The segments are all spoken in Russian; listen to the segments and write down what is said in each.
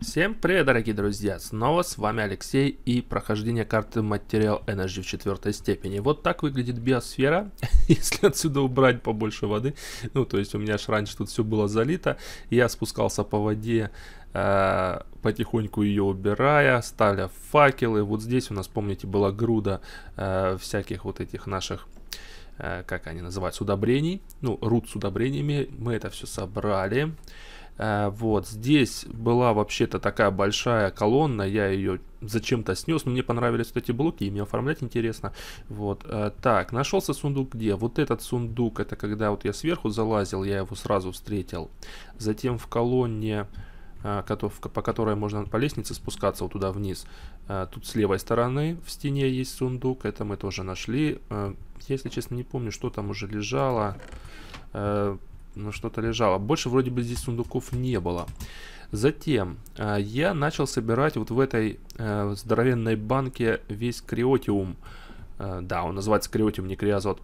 Всем привет, дорогие друзья! Снова с вами Алексей и прохождение карты Material Energy в четвертой степени. Вот так выглядит биосфера, если отсюда убрать побольше воды. Ну, то есть у меня же раньше тут все было залито. Я спускался по воде, э, потихоньку ее убирая, ставля факелы. Вот здесь у нас, помните, была груда э, всяких вот этих наших э, как они называются, удобрений, ну, руд с удобрениями, мы это все собрали, вот, здесь была вообще-то такая большая колонна, я ее зачем-то снес, но мне понравились вот эти блоки, и мне оформлять интересно. Вот, э, так, нашелся сундук где? Вот этот сундук, это когда вот я сверху залазил, я его сразу встретил. Затем в колонне, э, по которой можно по лестнице спускаться вот туда вниз. Тут с левой стороны в стене есть сундук, это мы тоже нашли. Если честно, не помню, что там уже лежало ну, что-то лежало. Больше вроде бы здесь сундуков не было. Затем э, я начал собирать вот в этой э, здоровенной банке весь криотиум. Э, да, он называется криотиум, не криозот.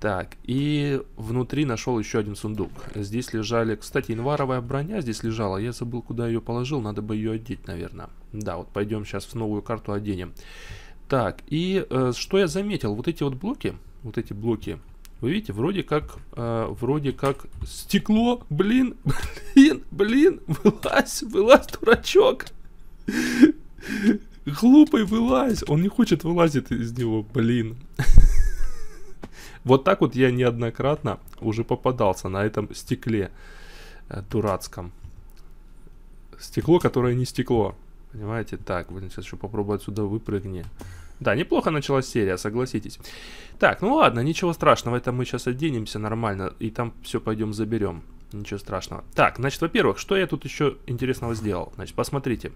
Так, и внутри нашел еще один сундук. Здесь лежали, кстати, инваровая броня здесь лежала. Я забыл, куда ее положил, надо бы ее одеть, наверное. Да, вот пойдем сейчас в новую карту оденем. Так, и э, что я заметил, вот эти вот блоки, вот эти блоки, вы видите, вроде как, э, вроде как стекло, блин, блин, блин, вылазь, вылазь, дурачок. Глупый, вылазь. Он не хочет вылазить из него, блин. Вот так вот я неоднократно уже попадался на этом стекле э, дурацком. Стекло, которое не стекло. Понимаете? Так, блин, сейчас еще попробую отсюда выпрыгни. Да, неплохо началась серия, согласитесь. Так, ну ладно, ничего страшного, это мы сейчас оденемся нормально, и там все пойдем заберем. Ничего страшного. Так, значит, во-первых, что я тут еще интересного сделал? Значит, посмотрите. Э,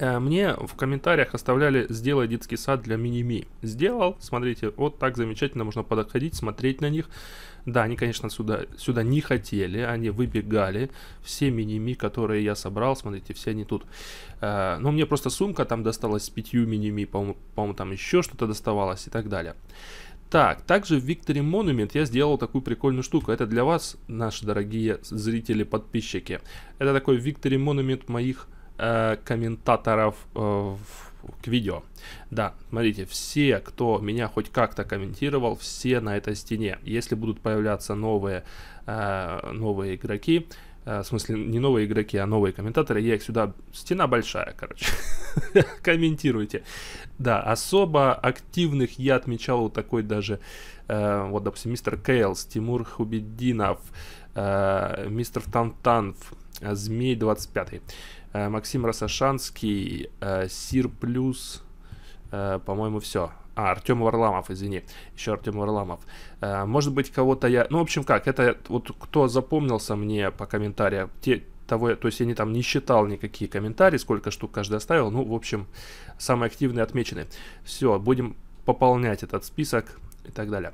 мне в комментариях оставляли «Сделай детский сад для мини-ми». Сделал, смотрите, вот так замечательно можно подходить, смотреть на них. Да, они, конечно, сюда, сюда не хотели, они выбегали. Все мини-ми, которые я собрал, смотрите, все они тут. Э, но мне просто сумка там досталась с пятью мини-ми, по-моему, по там еще что-то доставалось и так далее. Так, также в Victory Monument я сделал такую прикольную штуку. Это для вас, наши дорогие зрители, подписчики. Это такой Victory Monument моих э, комментаторов э, к видео. Да, смотрите, все, кто меня хоть как-то комментировал, все на этой стене. Если будут появляться новые, э, новые игроки, э, в смысле не новые игроки, а новые комментаторы, я их сюда... Стена большая, короче. Комментируйте. Да, особо активных я отмечал вот такой даже, э, вот, допустим, мистер Кейлс, Тимур Хубидинов, э, мистер Тантанов, Змей 25. Э, Максим Росошанский, э, Сир Плюс, э, по-моему, все. А, Артем Варламов, извини. Еще Артем Варламов. Может быть, кого-то я... Ну, в общем, как, это вот кто запомнился мне по комментариям, те, того, то есть я не там не считал никакие комментарии, сколько штук каждый оставил. Ну, в общем, самые активные отмечены. Все, будем пополнять этот список и так далее.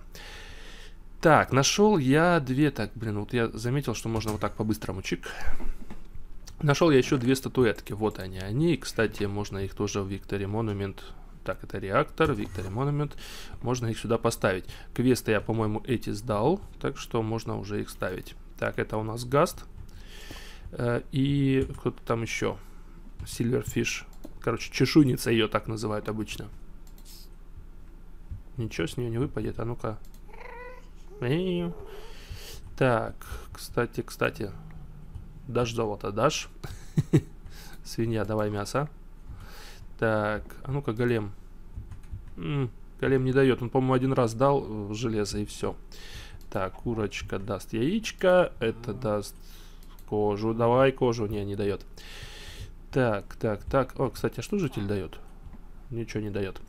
Так, нашел я две, так, блин, вот я заметил, что можно вот так по-быстрому, чик. Нашел я еще две статуэтки. Вот они. Они, кстати, можно их тоже в Victory Monument. Так, это реактор, Victory Monument. Можно их сюда поставить. Квесты я, по-моему, эти сдал. Так что можно уже их ставить. Так, это у нас Гаст. Э, и кто-то там еще. Silverfish. Короче, чешуйница ее так называют обычно. Ничего с нее не выпадет. А ну-ка. Так, кстати, кстати, Дашь золото, дашь? Свинья, давай мясо. Так, а ну-ка, голем. М -м, голем не дает. Он, по-моему, один раз дал железо и все. Так, курочка даст яичко. Это даст кожу. Давай кожу. Не, не дает. Так, так, так. О, кстати, а что житель дает? Ничего не дает.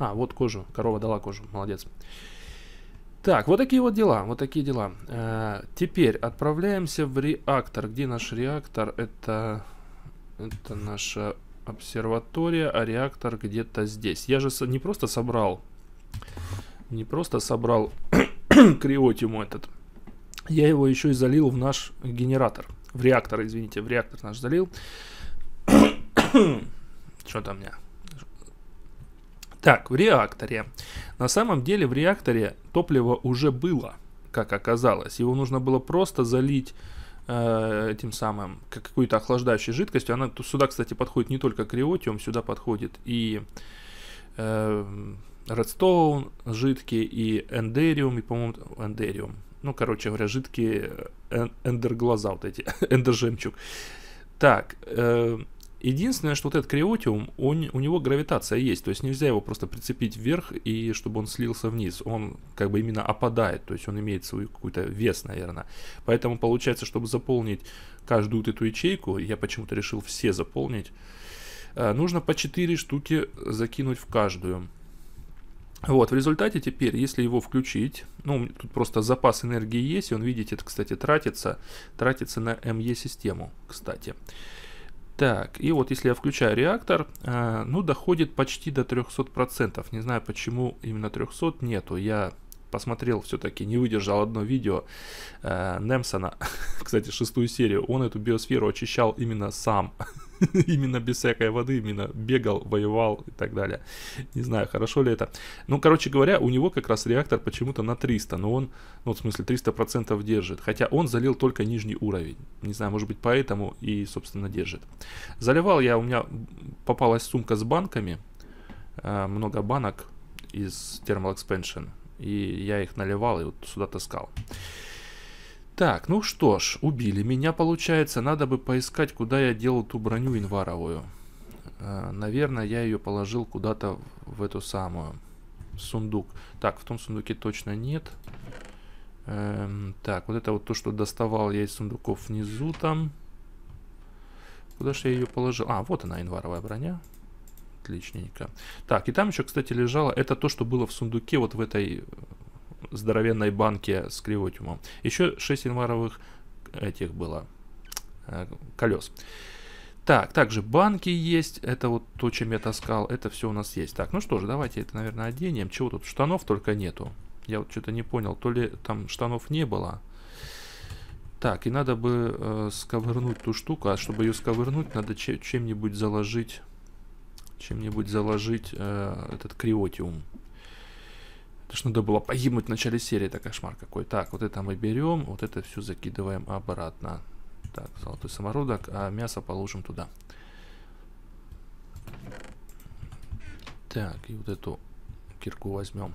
А, вот кожу. Корова дала кожу. Молодец. Так, вот такие вот дела, вот такие дела. Э, теперь отправляемся в реактор. Где наш реактор? Это, это наша обсерватория, а реактор где-то здесь. Я же не просто собрал, не просто собрал криотиум этот. Я его еще и залил в наш генератор. В реактор, извините, в реактор наш залил. Что там у меня? Так, в реакторе. На самом деле в реакторе топливо уже было, как оказалось. Его нужно было просто залить э, этим самым, как какой-то охлаждающей жидкостью. Она сюда, кстати, подходит не только криотиум, сюда подходит и э, жидкий, и эндериум, и, по-моему, эндериум. Ну, короче говоря, жидкие эндер глаза вот эти, эндер жемчуг. Так, э, Единственное, что вот этот криотиум, он, у него гравитация есть, то есть нельзя его просто прицепить вверх и чтобы он слился вниз. Он как бы именно опадает, то есть он имеет свой какой-то вес, наверное. Поэтому получается, чтобы заполнить каждую вот эту ячейку, я почему-то решил все заполнить, э, нужно по 4 штуки закинуть в каждую. Вот, в результате теперь, если его включить, ну, тут просто запас энергии есть, и он, видите, это, кстати, тратится, тратится на ME-систему, кстати. Так, и вот если я включаю реактор, э, ну, доходит почти до 300%. Не знаю, почему именно 300 нету. Я посмотрел все-таки, не выдержал одно видео э, Немсона, кстати, шестую серию. Он эту биосферу очищал именно сам. именно без всякой воды, именно бегал, воевал и так далее. Не знаю, хорошо ли это. Ну, короче говоря, у него как раз реактор почему-то на 300, но он, ну, в смысле, 300% держит. Хотя он залил только нижний уровень. Не знаю, может быть, поэтому и, собственно, держит. Заливал я, у меня попалась сумка с банками, э, много банок из Thermal Expansion, и я их наливал и вот сюда таскал. Так, ну что ж, убили меня, получается. Надо бы поискать, куда я делал ту броню инваровую. Э, наверное, я ее положил куда-то в эту самую сундук. Так, в том сундуке точно нет. Эм, так, вот это вот то, что доставал я из сундуков внизу там. Куда же я ее положил? А, вот она, инваровая броня. Отличненько. Так, и там еще, кстати, лежало... Это то, что было в сундуке вот в этой здоровенной банке с кривотиумом. Еще 6 январовых этих было э, колес. Так, также банки есть, это вот то, чем я таскал, это все у нас есть. Так, ну что же, давайте это, наверное, оденем. Чего тут? Штанов только нету. Я вот что-то не понял, то ли там штанов не было. Так, и надо бы э, сковырнуть ту штуку, а чтобы ее сковырнуть, надо чем-нибудь заложить, чем-нибудь заложить э, этот криотиум. Это ж надо было погибнуть в начале серии, это кошмар какой. Так, вот это мы берем, вот это все закидываем обратно. Так, золотой самородок, а мясо положим туда. Так, и вот эту кирку возьмем.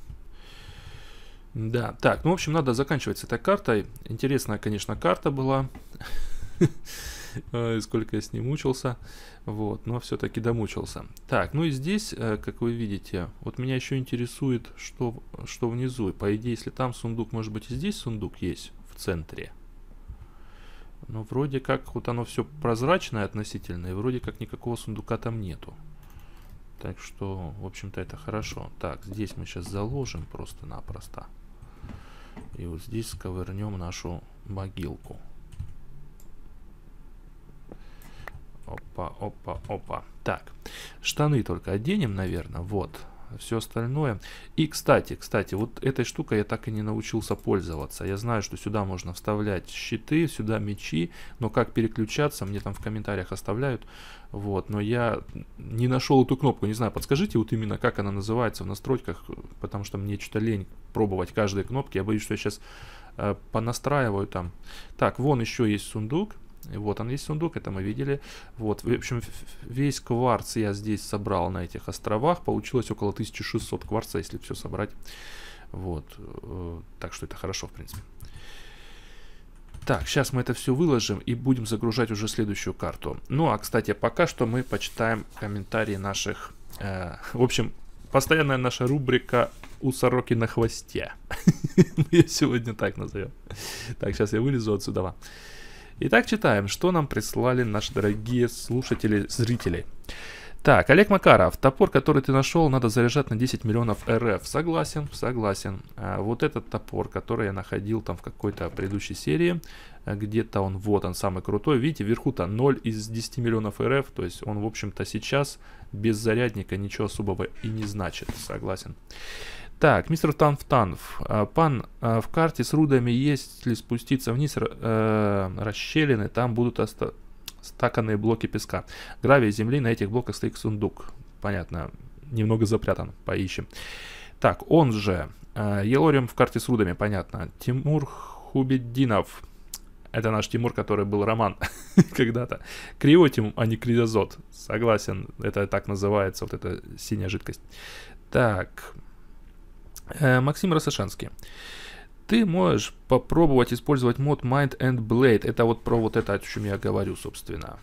Да, так, ну, в общем, надо заканчивать с этой картой. Интересная, конечно, карта была. Сколько я с ним мучился. Вот, но все-таки домучился. Так, ну и здесь, э, как вы видите, вот меня еще интересует, что, что внизу. По идее, если там сундук, может быть и здесь сундук есть в центре. Но вроде как вот оно все прозрачное относительно, и вроде как никакого сундука там нету. Так что, в общем-то, это хорошо. Так, здесь мы сейчас заложим просто-напросто. И вот здесь сковырнем нашу могилку. Опа, опа, опа. Так, штаны только оденем, наверное, вот. Все остальное. И, кстати, кстати, вот этой штукой я так и не научился пользоваться. Я знаю, что сюда можно вставлять щиты, сюда мечи, но как переключаться, мне там в комментариях оставляют. Вот, но я не нашел эту кнопку, не знаю, подскажите вот именно, как она называется в настройках, потому что мне что-то лень пробовать каждой кнопки. Я боюсь, что я сейчас э, понастраиваю там. Так, вон еще есть сундук. Вот он есть сундук, это мы видели. Вот, в общем, весь кварц я здесь собрал на этих островах. Получилось около 1600 кварца, если все собрать. Вот, э, так что это хорошо, в принципе. Так, сейчас мы это все выложим и будем загружать уже следующую карту. Ну, а, кстати, пока что мы почитаем комментарии наших... Э, в общем, постоянная наша рубрика «У сороки на хвосте». Мы ее сегодня так назовем. Так, сейчас я вылезу отсюда. Итак, читаем, что нам прислали наши дорогие слушатели, зрители. Так, Олег Макаров, топор, который ты нашел, надо заряжать на 10 миллионов РФ. Согласен, согласен. А, вот этот топор, который я находил там в какой-то предыдущей серии, а, где-то он, вот он, самый крутой. Видите, вверху-то 0 из 10 миллионов РФ, то есть он, в общем-то, сейчас без зарядника ничего особого и не значит. Согласен. Так, мистер Танф-Танф, а, пан, а, в карте с рудами есть ли спуститься вниз э, расщелины, там будут оста стаканные блоки песка. Гравия земли, на этих блоках стоит сундук. Понятно, немного запрятан, поищем. Так, он же, э, в карте с рудами, понятно. Тимур Хубеддинов, Это наш Тимур, который был роман когда-то. Криотим, а не криозот. Согласен, это так называется, вот эта синяя жидкость. Так. Э, Максим Росошанский. Ты можешь попробовать использовать мод Mind and Blade. Это вот про вот это, о чем я говорю, собственно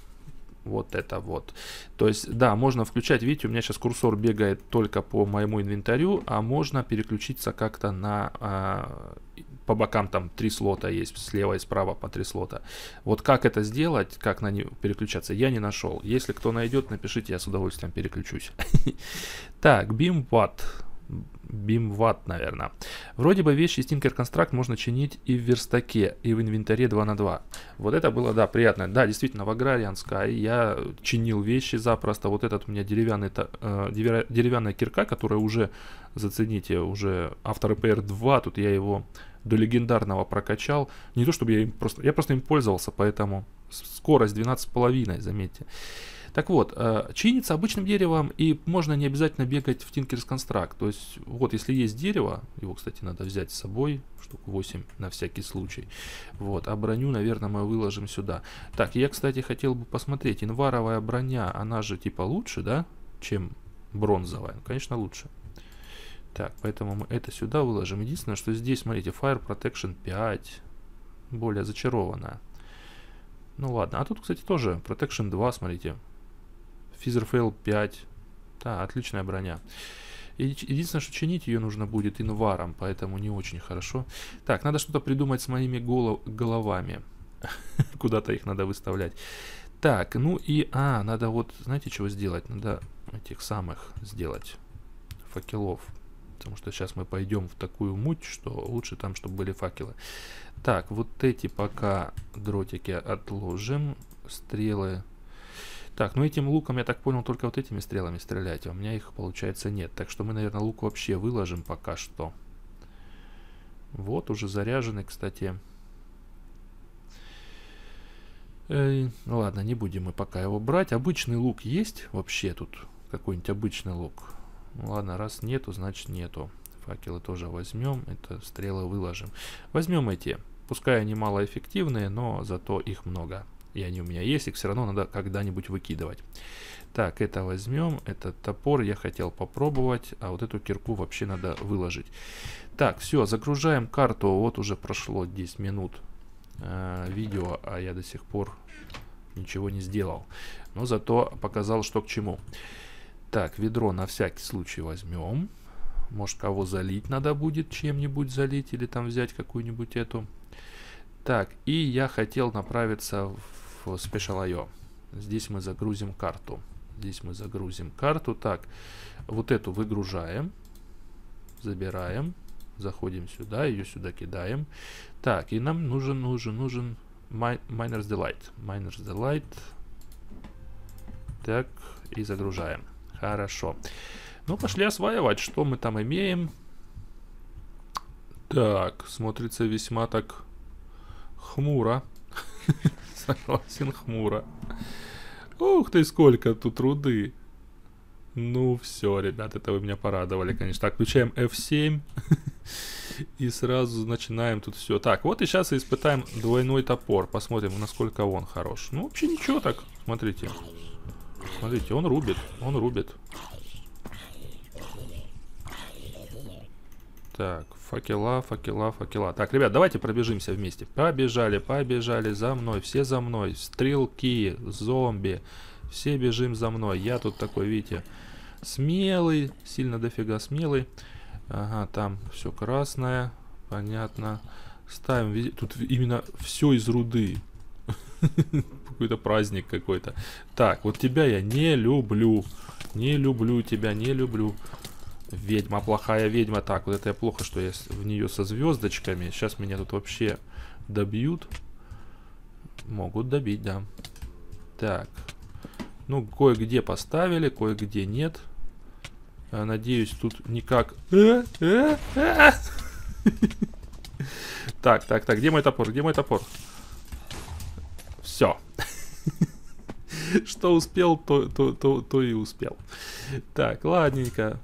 вот это вот. То есть, да, можно включать, видите, у меня сейчас курсор бегает только по моему инвентарю, а можно переключиться как-то на... А, по бокам там три слота есть, слева и справа по три слота. Вот как это сделать, как на них переключаться, я не нашел. Если кто найдет, напишите, я с удовольствием переключусь. Так, BeamWatt. Бимват, наверное. Вроде бы вещи из Tinker Construct можно чинить и в верстаке, и в инвентаре 2 на 2. Вот это было, да, приятно. Да, действительно, в Agrarian Sky я чинил вещи запросто. Вот этот у меня деревянный, э, деревянная кирка, которая уже, зацените, уже автор EPR 2, тут я его до легендарного прокачал. Не то чтобы я им просто, я просто им пользовался, поэтому скорость 12,5, заметьте. Так вот, э, чинится обычным деревом, и можно не обязательно бегать в Tinker's Construct. То есть, вот, если есть дерево, его, кстати, надо взять с собой, штук 8 на всякий случай. Вот, а броню, наверное, мы выложим сюда. Так, я, кстати, хотел бы посмотреть, инваровая броня, она же типа лучше, да, чем бронзовая? Конечно, лучше. Так, поэтому мы это сюда выложим. Единственное, что здесь, смотрите, Fire Protection 5, более зачарованная. Ну ладно, а тут, кстати, тоже Protection 2, смотрите, Физерфейл 5. Да, отличная броня. Единственное, что чинить ее нужно будет инваром, поэтому не очень хорошо. Так, надо что-то придумать с моими голов головами. Куда-то их надо выставлять. Так, ну и... А, надо вот, знаете, чего сделать? Надо этих самых сделать. Факелов. Потому что сейчас мы пойдем в такую муть, что лучше там, чтобы были факелы. Так, вот эти пока дротики отложим. Стрелы так, ну этим луком, я так понял, только вот этими стрелами стрелять, а у меня их, получается, нет. Так что мы, наверное, лук вообще выложим пока что. Вот, уже заряженный, кстати. Ну ладно, не будем мы пока его брать. Обычный лук есть вообще тут? Какой-нибудь обычный лук? Ну, ладно, раз нету, значит нету. Факелы тоже возьмем, это стрелы выложим. Возьмем эти. Пускай они малоэффективные, но зато их много и они у меня есть, их все равно надо когда-нибудь выкидывать. Так, это возьмем, этот топор я хотел попробовать, а вот эту кирку вообще надо выложить. Так, все, загружаем карту, вот уже прошло 10 минут э, видео, а я до сих пор ничего не сделал. Но зато показал, что к чему. Так, ведро на всякий случай возьмем. Может, кого залить надо будет, чем-нибудь залить, или там взять какую-нибудь эту. Так, и я хотел направиться в Special.io. Здесь мы загрузим карту. Здесь мы загрузим карту. Так, вот эту выгружаем. Забираем. Заходим сюда, ее сюда кидаем. Так, и нам нужен, нужен, нужен Miner's Delight. Miner's Delight. Так, и загружаем. Хорошо. Ну, пошли осваивать, что мы там имеем. Так, смотрится весьма так хмуро. Согласен, хмуро. Ух ты, сколько тут руды. Ну все, ребят, это вы меня порадовали, конечно. Так, включаем F7. И сразу начинаем тут все. Так, вот и сейчас испытаем двойной топор. Посмотрим, насколько он хорош. Ну, вообще ничего так. Смотрите. Смотрите, он рубит. Он рубит. Так, факела, факела, факела. Так, ребят, давайте пробежимся вместе. Побежали, побежали за мной, все за мной. Стрелки, зомби, все бежим за мной. Я тут такой, видите, смелый, сильно дофига смелый. Ага, там все красное, понятно. Ставим, тут именно все из руды. Какой-то праздник какой-то. Так, вот тебя я не люблю. Не люблю тебя, не люблю. Ведьма, плохая ведьма. Так, вот это я плохо, что я в нее со звездочками. Сейчас меня тут вообще добьют. Могут добить, да. Так. Ну, кое-где поставили, кое-где нет. А, надеюсь, тут никак... Э, э, э. Так, так, так, где мой топор? Где мой топор? Все. Что успел, то, то, то, то и успел. Так, ладненько.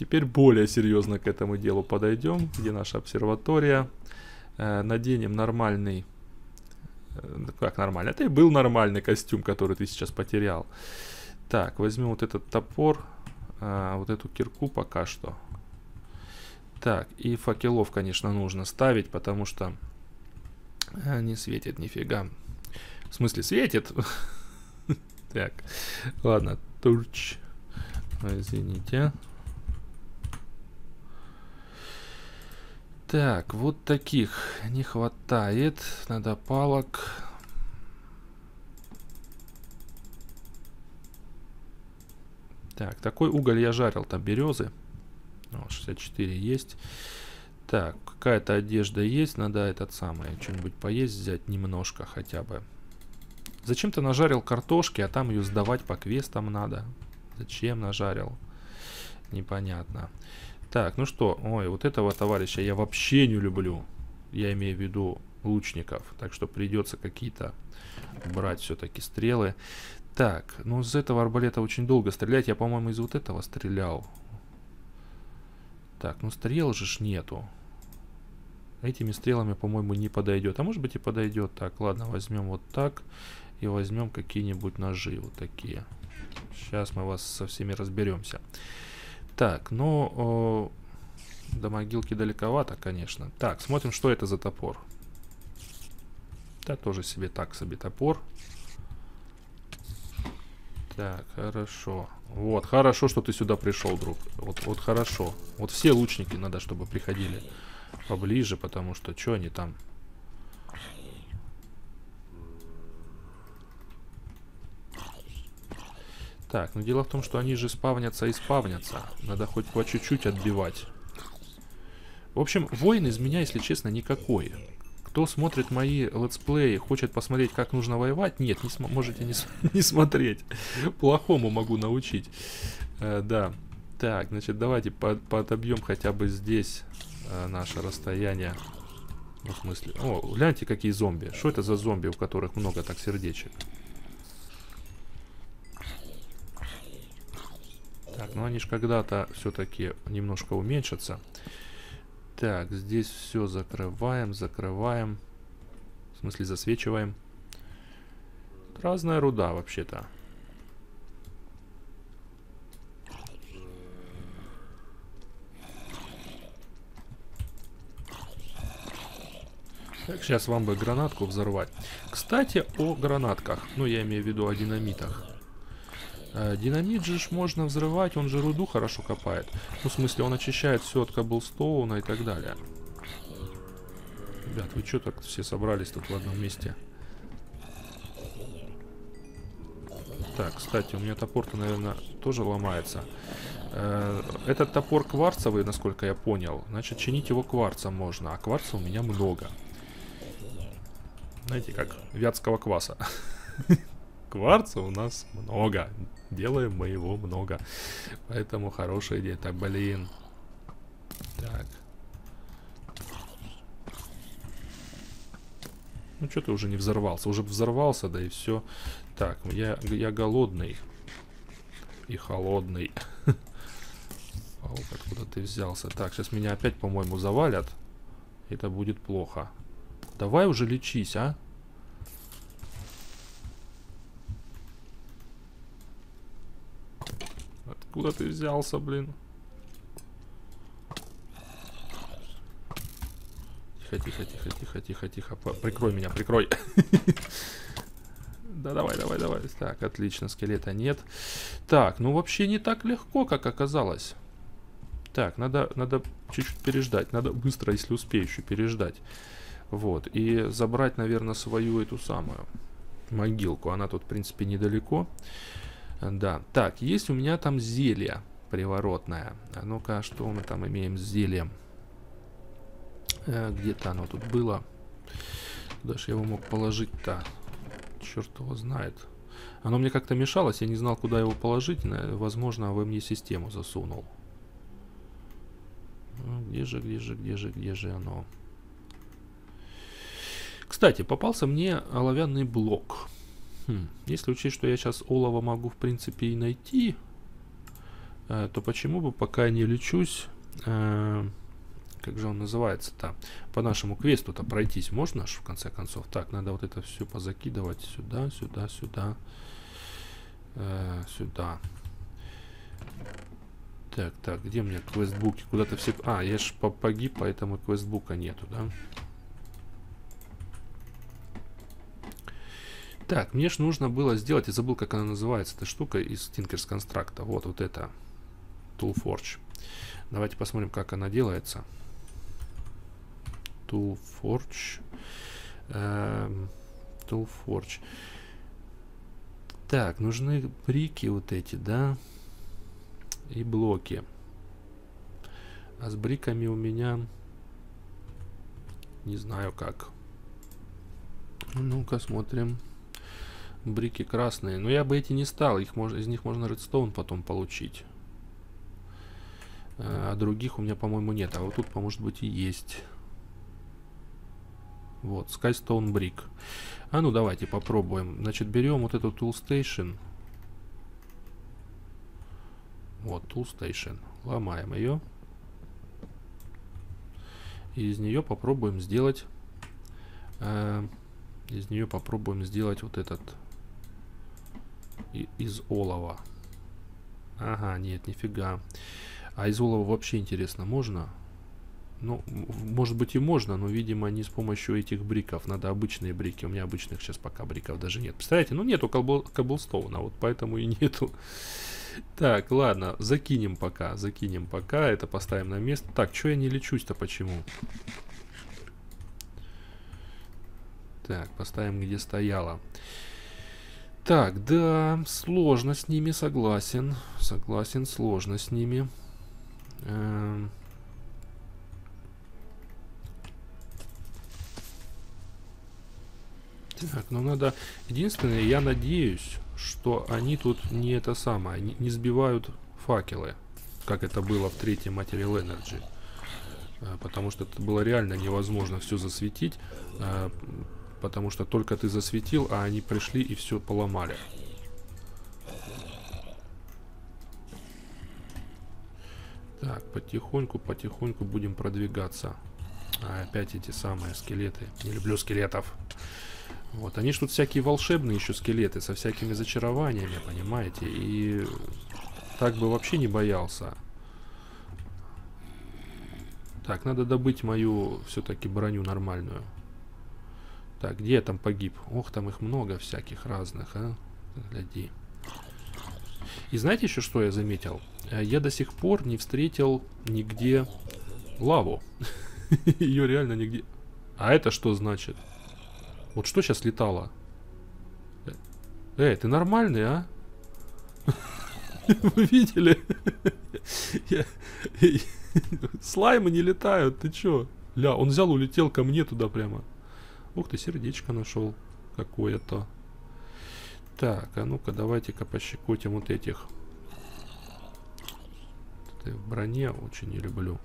Теперь более серьезно к этому делу подойдем. Где наша обсерватория? Э, наденем нормальный Э, как нормально? Это и был нормальный костюм, который ты сейчас потерял. Так, возьмем вот этот топор, а, вот эту кирку пока что. Так, и факелов, конечно, нужно ставить, потому что не светит нифига. В смысле, светит? Так, ладно, турч. Извините. Так, вот таких не хватает. Надо палок. Так, такой уголь я жарил, там березы. О, 64 есть. Так, какая-то одежда есть, надо этот самый, что-нибудь поесть взять немножко хотя бы. Зачем ты нажарил картошки, а там ее сдавать по квестам надо? Зачем нажарил? Непонятно. Так, ну что, ой, вот этого товарища я вообще не люблю. Я имею в виду лучников. Так что придется какие-то брать все-таки стрелы. Так, ну с этого арбалета очень долго стрелять. Я, по-моему, из вот этого стрелял. Так, ну стрел же ж нету. Этими стрелами, по-моему, не подойдет. А может быть и подойдет. Так, ладно, возьмем вот так. И возьмем какие-нибудь ножи вот такие. Сейчас мы вас со всеми разберемся. Так, ну... до могилки далековато, конечно. Так, смотрим, что это за топор. Да, тоже себе так себе топор. Так, хорошо. Вот, хорошо, что ты сюда пришел, друг. Вот, вот хорошо. Вот все лучники надо, чтобы приходили поближе, потому что что они там? Так, ну дело в том, что они же спавнятся и спавнятся. Надо хоть по чуть-чуть отбивать. В общем, воин из меня, если честно, никакой. Кто смотрит мои летсплеи, хочет посмотреть, как нужно воевать, нет, не можете не, не смотреть. Плохому могу научить. Э, да. Так, значит, давайте по подобьем хотя бы здесь э, наше расстояние. Ну, в смысле... О, гляньте, какие зомби. Что это за зомби, у которых много так сердечек? Так, ну они же когда-то все-таки немножко уменьшатся. Так, здесь все закрываем, закрываем. В смысле, засвечиваем. Разная руда, вообще-то. Так, сейчас вам бы гранатку взорвать. Кстати, о гранатках. Ну, я имею в виду о динамитах. Э, динамит же можно взрывать, он же руду хорошо копает. Ну, в смысле, он очищает все от каблстоуна и так далее. Ребят, вы что так все собрались тут в одном месте? Так, кстати, у меня топор-то, наверное, тоже ломается. Э, этот топор кварцевый, насколько я понял. Значит, чинить его кварцем можно. А кварца у меня много. Знаете, как вятского кваса. Кварца у нас много делаем мы его много. Поэтому хорошая идея. Так, блин. Так. Ну, что ты уже не взорвался? Уже взорвался, да и все. Так, я, я голодный. И холодный. Паук, откуда ты взялся? Так, сейчас меня опять, по-моему, завалят. Это будет плохо. Давай уже лечись, а? Откуда ты взялся, блин? Тихо, тихо, тихо, тихо, тихо, тихо. Прикрой меня, прикрой. Да давай, давай, давай. Так, отлично, скелета нет. Так, ну вообще не так легко, как оказалось. Так, надо, надо чуть-чуть переждать. Надо быстро, если успею, еще переждать. Вот. И забрать, наверное, свою эту самую могилку. Она тут, в принципе, недалеко. Да, так, есть у меня там зелье приворотное. А ну-ка, что мы там имеем с зельем? Э, Где-то оно тут было. Куда же я его мог положить-то? Черт его знает. Оно мне как-то мешалось, я не знал, куда его положить. Возможно, во мне систему засунул. Ну, где же, где же, где же, где же оно? Кстати, попался мне оловянный блок. Хм, если учесть, что я сейчас олово могу в принципе и найти, э, то почему бы пока не лечусь, э, как же он называется-то? По нашему квесту-то пройтись можно ж, в конце концов? Так, надо вот это все позакидывать сюда, сюда, сюда. Э, сюда. Так, так, где у меня квестбуки? Куда-то все... А, я ж погиб, поэтому квестбука нету, да? Так, мне ж нужно было сделать, я забыл, как она называется, эта штука из Tinker's Construct. Вот, вот это. Toolforge. Давайте посмотрим, как она делается. Toolforge. Эм, Toolforge. Так, нужны брики вот эти, да? И блоки. А с бриками у меня... Не знаю как. Ну-ка, смотрим брики красные. Но я бы эти не стал. Их можно, из них можно редстоун потом получить. А других у меня, по-моему, нет. А вот тут, может быть, и есть. Вот, Skystone Brick. А ну, давайте попробуем. Значит, берем вот эту Tool Station. Вот, Tool Station. Ломаем ее. И из нее попробуем сделать... Э, из нее попробуем сделать вот этот из олова. Ага, нет, нифига. А из олова вообще интересно, можно? Ну, может быть и можно, но, видимо, не с помощью этих бриков. Надо обычные брики. У меня обычных сейчас пока бриков даже нет. Представляете, ну нету кабл каблстоуна, вот поэтому и нету. Так, ладно, закинем пока, закинем пока. Это поставим на место. Так, что я не лечусь-то, почему? Так, поставим где стояла. Так, да, сложно с ними, согласен. Согласен, сложно с ними. Эм... Так, ну надо... Единственное, я надеюсь, что они тут не это самое, не, не сбивают факелы, как это было в третьем Material Energy. Э, потому что это было реально невозможно все засветить. Потому что только ты засветил, а они пришли и все поломали. Так, потихоньку, потихоньку будем продвигаться. А, опять эти самые скелеты. Не люблю скелетов. Вот, они ж тут всякие волшебные еще скелеты, со всякими зачарованиями, понимаете? И так бы вообще не боялся. Так, надо добыть мою все-таки броню нормальную. Так, где я там погиб? Ох, там их много всяких разных, а? Гляди. И знаете еще, что я заметил? Э, я до сих пор не встретил нигде лаву. Ее реально нигде... А это что значит? Вот что сейчас летало? Эй, ты нормальный, а? Вы видели? Слаймы не летают, ты чё? Ля, он взял, улетел ко мне туда прямо. Ух ты, сердечко нашел какое-то. Так, а ну-ка, давайте-ка пощекотим вот этих. Ты в броне очень не люблю.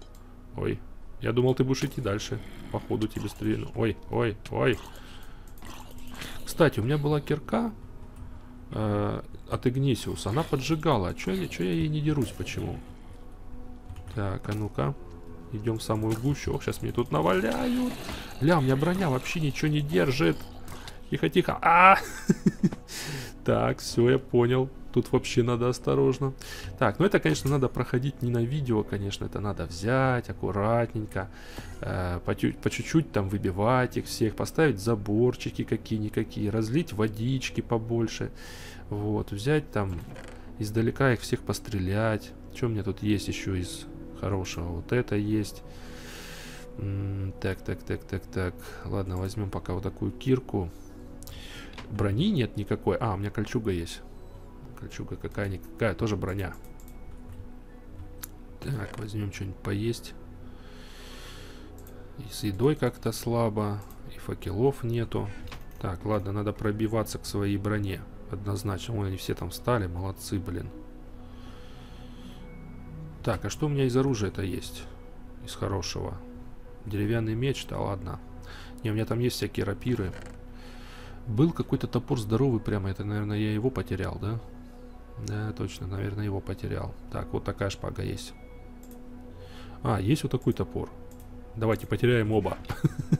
Ой, я думал, ты будешь идти дальше. Походу тебе стрельну. Ой, ой, ой. Кстати, у меня была кирка э, от Игнисиуса. Она поджигала. А чё я, чё я ей не дерусь? Почему? Так, а ну-ка. Идем в самую гущу. Ох, сейчас мне тут наваляют. Ля, у меня броня вообще ничего не держит. Тихо, тихо. А! Так, все, я понял. Тут вообще надо осторожно. Так, ну это, конечно, надо проходить не на видео, конечно. Это надо взять аккуратненько. Э, по чуть-чуть там выбивать их всех. Поставить заборчики какие-никакие. Разлить водички побольше. Вот, взять там издалека их всех пострелять. Что у меня тут есть еще из хорошего. Вот это есть. так, так, так, так, так. Ладно, возьмем пока вот такую кирку. Брони нет никакой. А, у меня кольчуга есть. Кольчуга какая-никакая, тоже броня. Так, возьмем что-нибудь поесть. И с едой как-то слабо. И факелов нету. Так, ладно, надо пробиваться к своей броне. Однозначно. Вон они все там встали. Молодцы, блин. Так, а что у меня из оружия-то есть? Из хорошего. Деревянный меч, да ладно. Не, у меня там есть всякие рапиры. Был какой-то топор здоровый прямо. Это, наверное, я его потерял, да? Да, точно, наверное, его потерял. Так, вот такая шпага есть. А, есть вот такой топор. Давайте потеряем оба.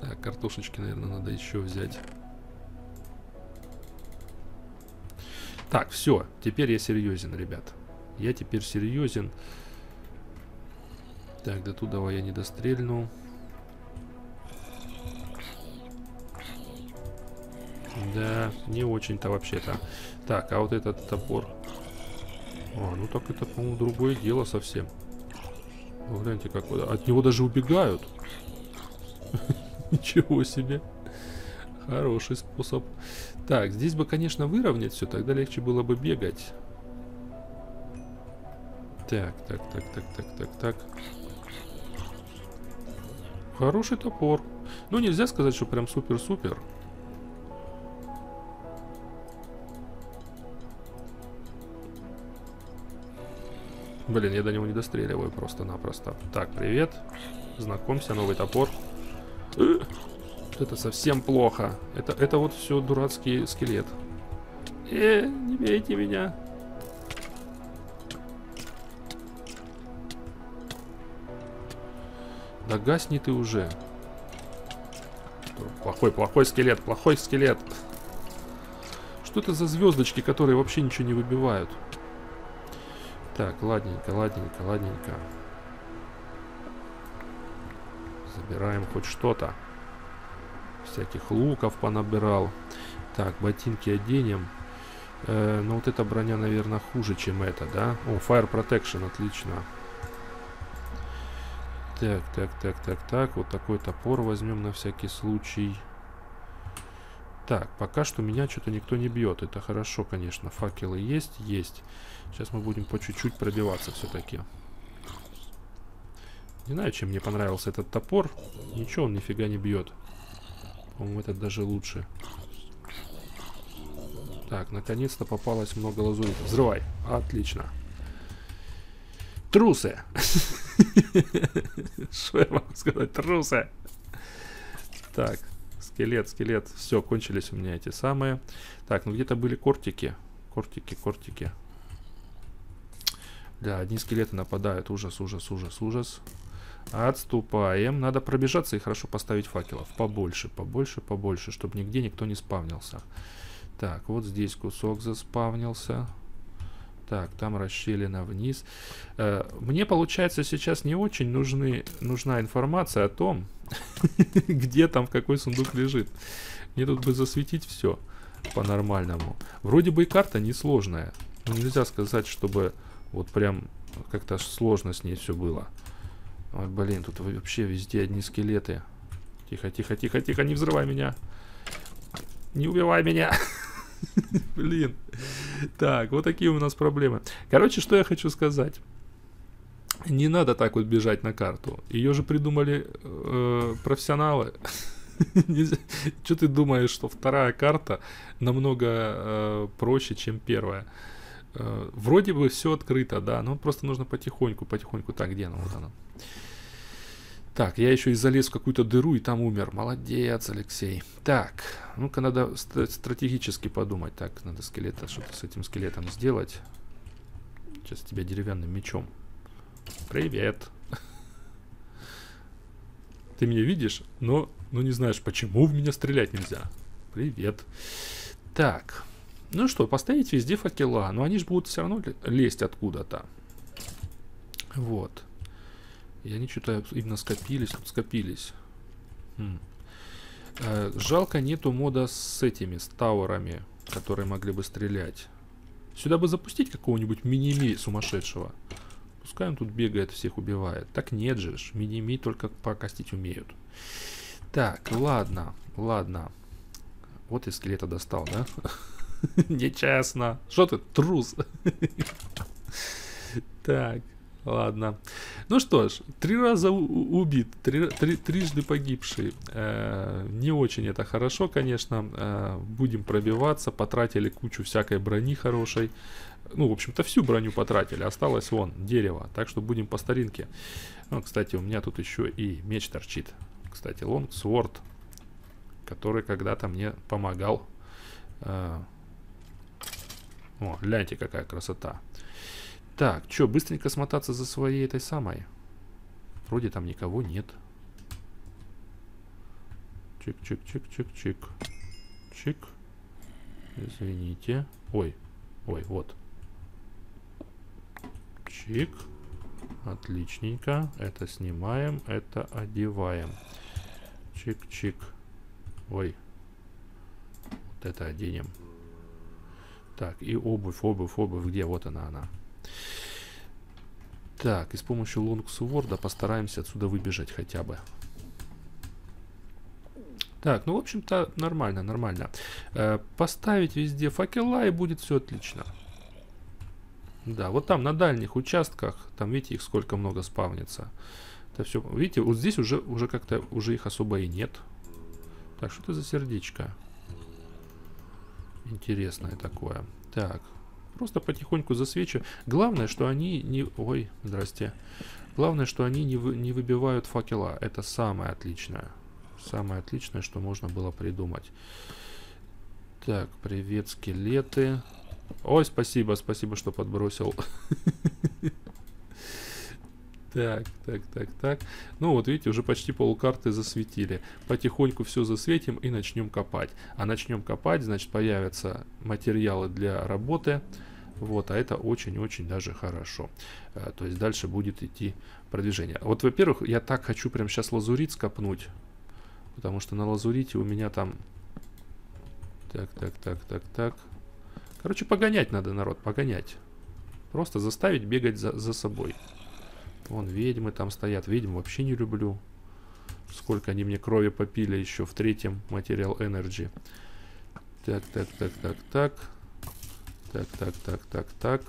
Так, картошечки, наверное, надо еще взять. Так, все, теперь я серьезен, ребят. Я теперь серьезен. Так, до туда я не дострельнул. Да, не очень-то вообще-то. Так, а вот этот топор. А, ну так это, по-моему, другое дело совсем. Вы гляньте, как от него даже убегают. Ничего себе. Хороший способ. Так, здесь бы, конечно, выровнять все, тогда легче было бы бегать. Так, так, так, так, так, так, так. Хороший топор. Ну, нельзя сказать, что прям супер-супер. Блин, я до него не достреливаю просто-напросто. Так, привет. Знакомься, новый топор. Э, это совсем плохо. Это, это вот все дурацкий скелет. Э, не бейте меня. Да гасни ты уже. Плохой, плохой скелет, плохой скелет. Что это за звездочки, которые вообще ничего не выбивают? Так, ладненько, ладненько, ладненько. Забираем хоть что-то. Всяких луков понабирал. Так, ботинки оденем. Э, ну вот эта броня, наверное, хуже, чем эта, да? О, Fire Protection, отлично. Так, так, так, так, так. Вот такой топор возьмем на всякий случай. Так, пока что меня что-то никто не бьет. Это хорошо, конечно. Факелы есть? Есть. Сейчас мы будем по чуть-чуть пробиваться все-таки. Не знаю, чем мне понравился этот топор. Ничего, он нифига не бьет. По-моему, этот даже лучше. Так, наконец-то попалось много лазурит. Взрывай. Отлично. Трусы. Что я могу сказать? Трусы. Так, скелет, скелет. Все, кончились у меня эти самые. Так, ну где-то были кортики. Кортики, кортики. Да, одни скелеты нападают. Ужас, ужас, ужас, ужас. Отступаем. Надо пробежаться и хорошо поставить факелов. Побольше, побольше, побольше, чтобы нигде никто не спавнился. Так, вот здесь кусок заспавнился. Так, там расщелина вниз. Э, мне, получается, сейчас не очень нужны, нужна информация о том, где там какой сундук лежит. Мне тут бы засветить все по-нормальному. Вроде бы и карта несложная. Но нельзя сказать, чтобы вот прям как-то сложно с ней все было. Ой, блин, тут вообще везде одни скелеты. Тихо, тихо, тихо, тихо, не взрывай меня. Не убивай меня. Блин. Так, вот такие у нас проблемы. Короче, что я хочу сказать. Не надо так вот бежать на карту. Ее же придумали э, профессионалы. Что ты думаешь, что вторая карта намного э, проще, чем первая? Э, вроде бы все открыто, да, но просто нужно потихоньку, потихоньку. Так, где она? Вот она. Так, я еще и залез в какую-то дыру и там умер. Молодец, Алексей. Так, ну-ка надо стратегически подумать. Так, надо скелета, что-то с этим скелетом сделать. Сейчас тебя деревянным мечом. Привет. Ты меня видишь, но, но не знаешь, почему в меня стрелять нельзя. Привет. Так, ну что, поставить везде факела, но они же будут все равно лезть откуда-то. Вот. И они что-то именно скопились, тут скопились. Хм. Э, жалко нету мода с этими, с тауэрами, которые могли бы стрелять. Сюда бы запустить какого-нибудь мини-ми сумасшедшего. Пускай он тут бегает, всех убивает. Так нет же, мини-ми только покостить умеют. Так, ладно, ладно. Вот и скелета достал, да? Нечестно. Что ты, трус? Так, ладно. Ну что ж, три раза убит, три, три, трижды погибший. Э, не очень это хорошо, конечно. Э, будем пробиваться, потратили кучу всякой брони хорошей. Ну, в общем-то, всю броню потратили. Осталось вон, дерево. Так что будем по старинке. Ну, кстати, у меня тут еще и меч торчит. Кстати, лонг сворд, который когда-то мне помогал э, о, гляньте, какая красота. Так, что, быстренько смотаться за своей этой самой? Вроде там никого нет. Чик-чик-чик-чик-чик. Чик. Извините. Ой, ой, вот. Чик. Отличненько. Это снимаем, это одеваем. Чик-чик. Ой. Вот это оденем. Так, и обувь, обувь, обувь. Где? Вот она, она. Так, и с помощью лонгсворда постараемся отсюда выбежать хотя бы. Так, ну, в общем-то, нормально, нормально. Э, поставить везде факела, и будет все отлично. Да, вот там на дальних участках, там видите, их сколько много спавнится. Это все, видите, вот здесь уже, уже как-то, уже их особо и нет. Так, что это за сердечко? Интересное такое. Так, просто потихоньку засвечу. Главное, что они не... Ой, здрасте. Главное, что они не, вы, не выбивают факела. Это самое отличное. Самое отличное, что можно было придумать. Так, привет, скелеты. Ой, спасибо, спасибо, что подбросил. Так, так, так, так. Ну вот видите, уже почти полкарты засветили. Потихоньку все засветим и начнем копать. А начнем копать, значит появятся материалы для работы. Вот, а это очень-очень даже хорошо. А, то есть дальше будет идти продвижение. Вот, во-первых, я так хочу прямо сейчас лазурит скопнуть. Потому что на лазурите у меня там... Так, так, так, так, так. Короче, погонять надо, народ, погонять. Просто заставить бегать за, за собой. Вон ведьмы там стоят. Ведьм вообще не люблю. Сколько они мне крови попили еще в третьем материал Energy. Так, так, так, так, так. Так, так, так, так, так.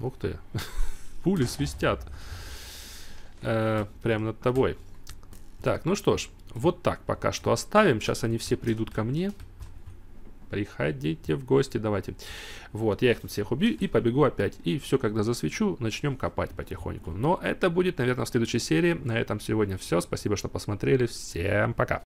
Ух ты. Пули свистят. Э, прямо над тобой. Так, ну что ж. Вот так пока что оставим. Сейчас они все придут ко мне. Приходите в гости, давайте. Вот, я их тут всех убью и побегу опять. И все, когда засвечу, начнем копать потихоньку. Но это будет, наверное, в следующей серии. На этом сегодня все. Спасибо, что посмотрели. Всем пока.